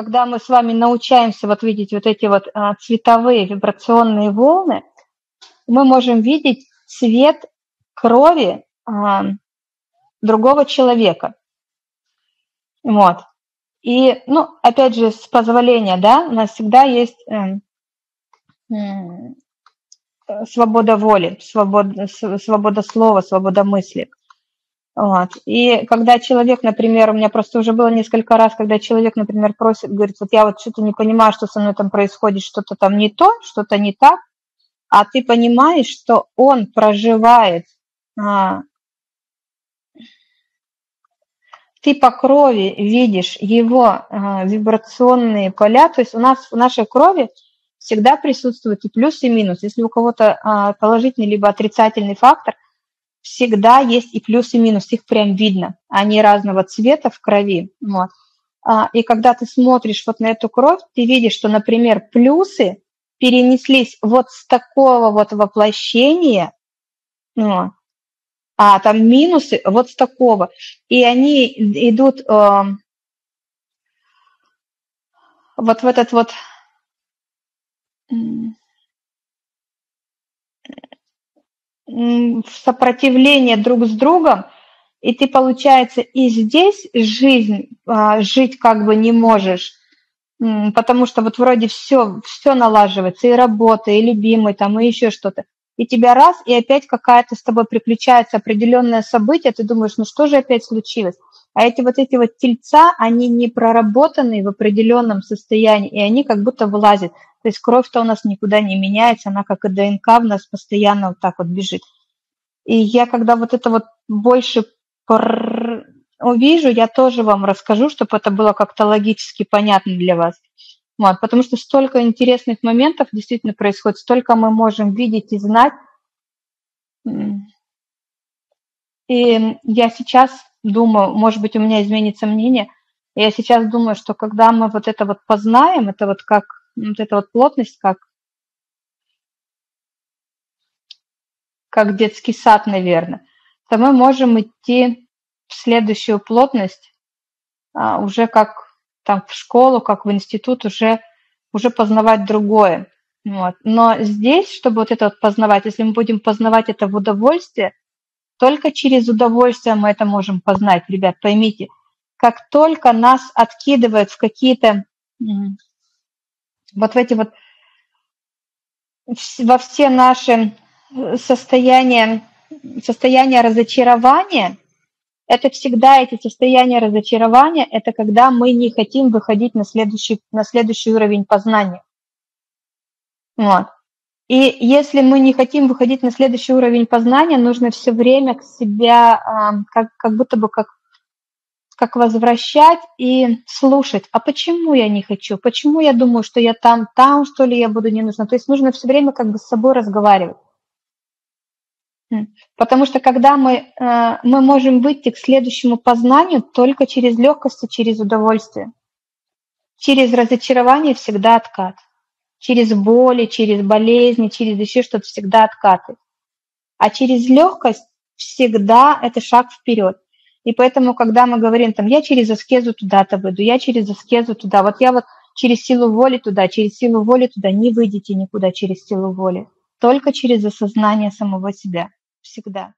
когда мы с вами научаемся вот видеть вот эти вот а, цветовые вибрационные волны, мы можем видеть цвет крови а, другого человека. Вот. И, ну, опять же, с позволения, да, у нас всегда есть э, э, свобода воли, свобода, свобода слова, свобода мысли. Вот. И когда человек, например, у меня просто уже было несколько раз, когда человек, например, просит, говорит, вот я вот что-то не понимаю, что со мной там происходит, что-то там не то, что-то не так, а ты понимаешь, что он проживает а, ты по крови видишь его а, вибрационные поля, то есть у нас в нашей крови всегда присутствует и плюс, и минус. Если у кого-то а, положительный либо отрицательный фактор, всегда есть и плюс, и минус, их прям видно. Они разного цвета в крови. Вот. А, и когда ты смотришь вот на эту кровь, ты видишь, что, например, плюсы перенеслись вот с такого вот воплощения, вот, а там минусы вот с такого. И они идут э, вот в этот вот в сопротивление друг с другом, и ты, получается, и здесь жизнь а, жить как бы не можешь, потому что вот вроде все, все налаживается, и работа, и любимый, там, и еще что-то и тебя раз, и опять какая-то с тобой приключается определенное событие, ты думаешь, ну что же опять случилось? А эти вот эти вот тельца, они не проработаны в определенном состоянии, и они как будто вылазят. То есть кровь-то у нас никуда не меняется, она как и ДНК в нас постоянно вот так вот бежит. И я когда вот это вот больше увижу, я тоже вам расскажу, чтобы это было как-то логически понятно для вас. Вот, потому что столько интересных моментов действительно происходит, столько мы можем видеть и знать. И я сейчас думаю, может быть, у меня изменится мнение, я сейчас думаю, что когда мы вот это вот познаем, это вот как, вот эта вот плотность, как, как детский сад, наверное, то мы можем идти в следующую плотность а, уже как там в школу, как в институт уже, уже познавать другое. Вот. Но здесь, чтобы вот это вот познавать, если мы будем познавать это в удовольствие, только через удовольствие мы это можем познать, ребят, поймите. Как только нас откидывают в какие-то вот в эти вот во все наши состояния, состояния разочарования – это всегда эти состояния разочарования, это когда мы не хотим выходить на следующий, на следующий уровень познания. Вот. И если мы не хотим выходить на следующий уровень познания, нужно все время к себя как, как будто бы как, как возвращать и слушать. А почему я не хочу? Почему я думаю, что я там, там, что ли, я буду не нужна? То есть нужно все время как бы с собой разговаривать. Потому что когда мы, э, мы можем выйти к следующему познанию только через легкость и через удовольствие. Через разочарование всегда откат. Через боли, через болезни, через еще что-то всегда откаты. А через легкость всегда это шаг вперед. И поэтому, когда мы говорим, там, я через аскезу туда-то выйду, я через аскезу туда, вот я вот через силу воли туда, через силу воли туда, не выйдете никуда через силу воли, только через осознание самого себя всегда